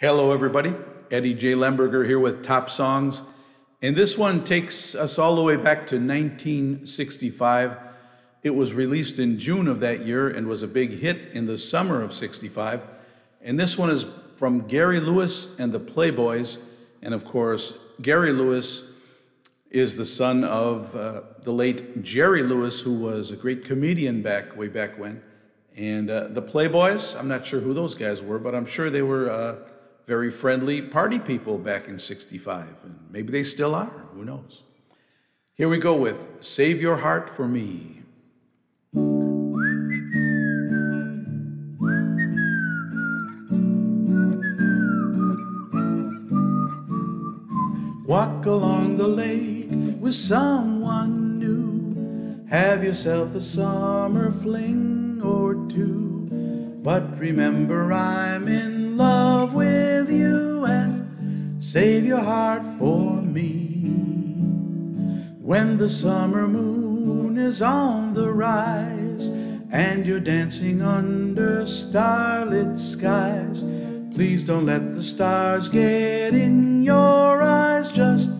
Hello, everybody. Eddy J. Lemberger here with Top Songs. And this one takes us all the way back to 1965. It was released in June of that year and was a big hit in the summer of 65. And this one is from Gary Lewis and the Playboys. And of course, Gary Lewis is the son of uh, the late Jerry Lewis, who was a great comedian back way back when. And uh, the Playboys, I'm not sure who those guys were, but I'm sure they were. Uh, very friendly party people back in 65, and maybe they still are, who knows. Here we go with Save Your Heart for Me. Walk along the lake with someone new. Have yourself a summer fling or two. But remember, I'm in love with Save your heart for me. When the summer moon is on the rise and you're dancing under starlit skies, please don't let the stars get in your eyes. Just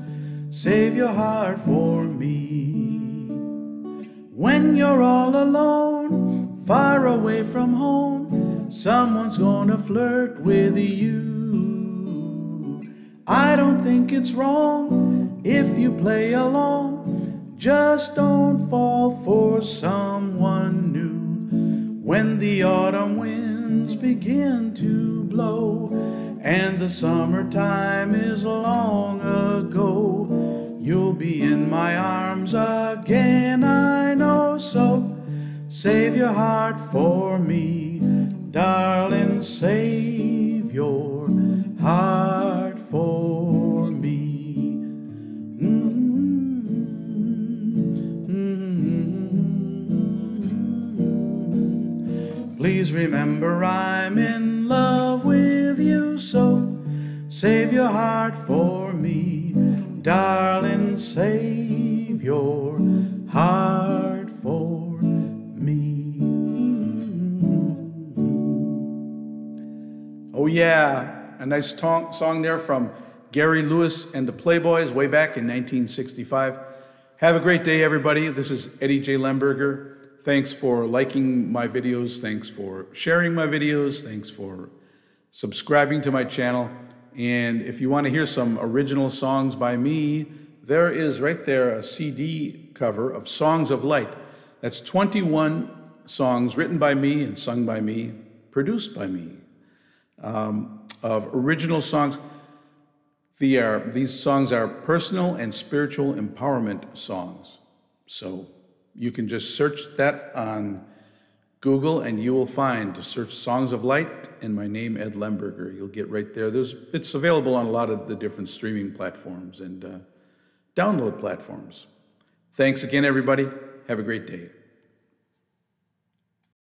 save your heart for me. When you're all alone, far away from home, someone's gonna flirt with you. I don't think it's wrong if you play along. Just don't fall for someone new. When the autumn winds begin to blow and the summertime is long ago, you'll be in my arms again, I know. So save your heart for me, darling, save Please remember I'm in love with you, so save your heart for me, darling. Save your heart for me. Oh, yeah a nice song there from Gary Lewis and the Playboys way back in 1965. Have a great day, everybody. This is Eddy J. Lemberger. Thanks for liking my videos. Thanks for sharing my videos. Thanks for subscribing to my channel. And if you want to hear some original songs by me, there is right there a CD cover of Songs of Light. That's 21 songs written by me and sung by me, produced by me. Um, of original songs. The, are, these songs are personal and spiritual empowerment songs. So you can just search that on Google and you will find search Songs of Light and my name, Ed Lemberger. You'll get right there. There's, it's available on a lot of the different streaming platforms and uh, download platforms. Thanks again, everybody. Have a great day.